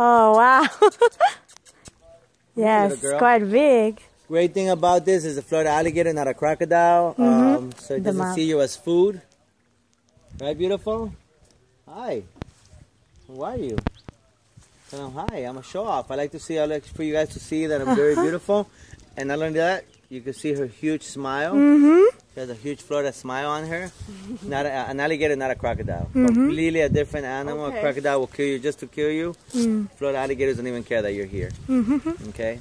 Oh, wow. yes, it's quite big. Great thing about this is a Florida alligator, not a crocodile. Mm -hmm. um, so it doesn't see you as food. Right, beautiful? Hi. Who are you? Tell them hi. I'm a show off. I like to see. I like for you guys to see that I'm very beautiful. And not only that, you can see her huge smile. Mm-hmm. She has a huge Florida smile on her. Not a, an alligator, not a crocodile. Mm-hmm. Completely a different animal. Okay. A crocodile will kill you just to kill you. Mm. Florida alligators don't even care that you're here. Mm-hmm. Okay.